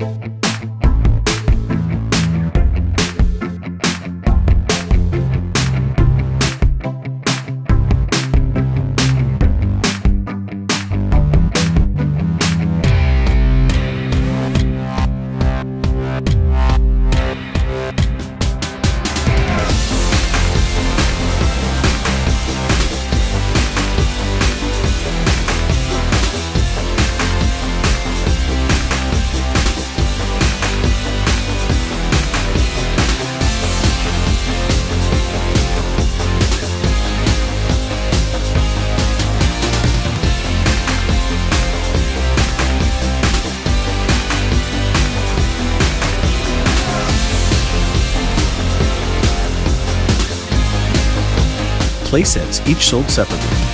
you playsets, each sold separately.